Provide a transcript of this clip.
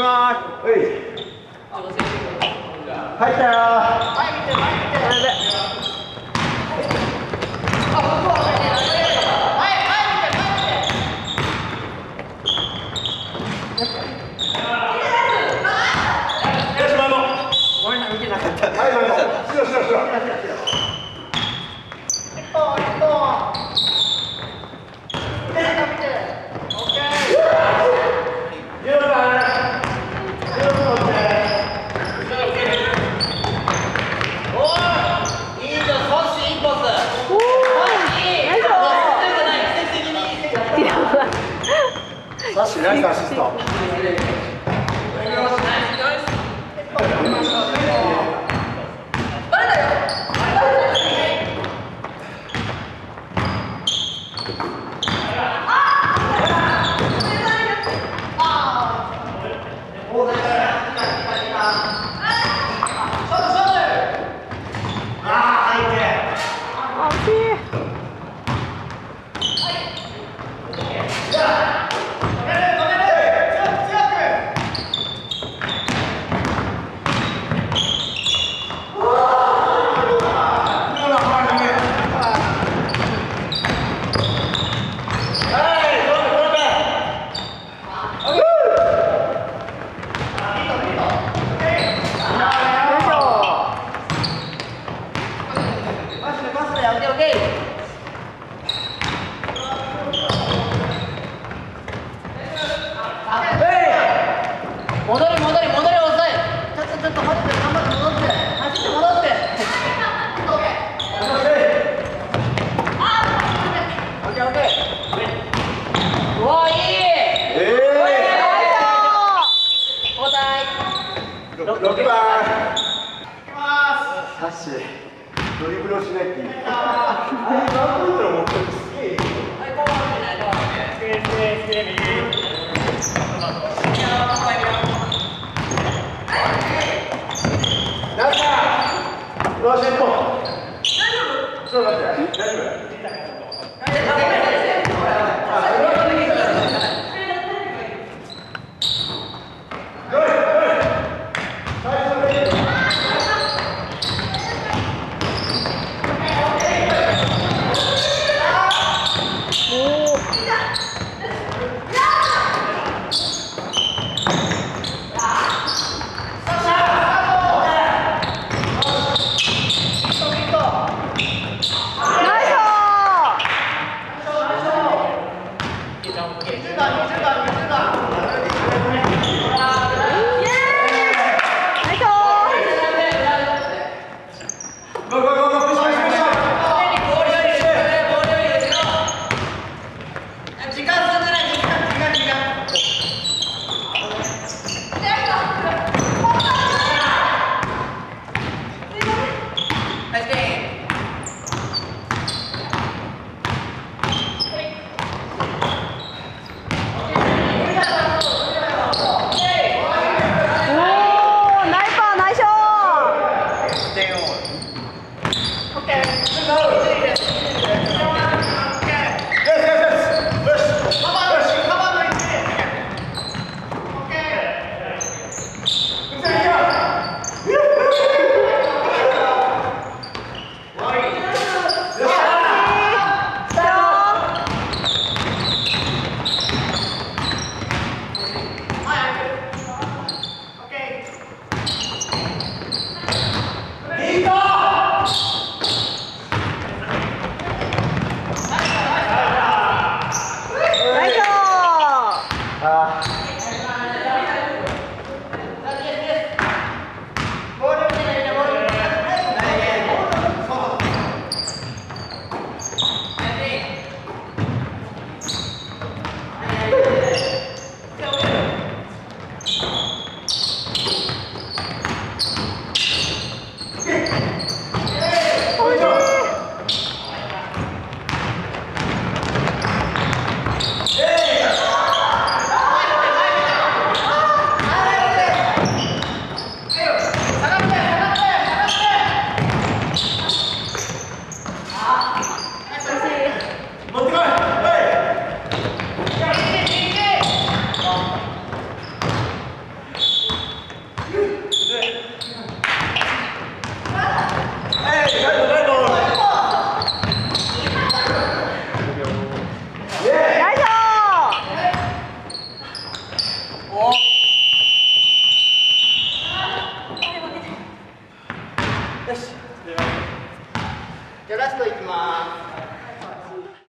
きます。うい。入ったよ。前見て前見てこれでごめんな見てなかったはい、はい、しろしろしろ。サッシナイスアシスト。戻り戻り戻り遅いちょ ドリブルをしないっていい。ああ、何分だろう。大丈夫？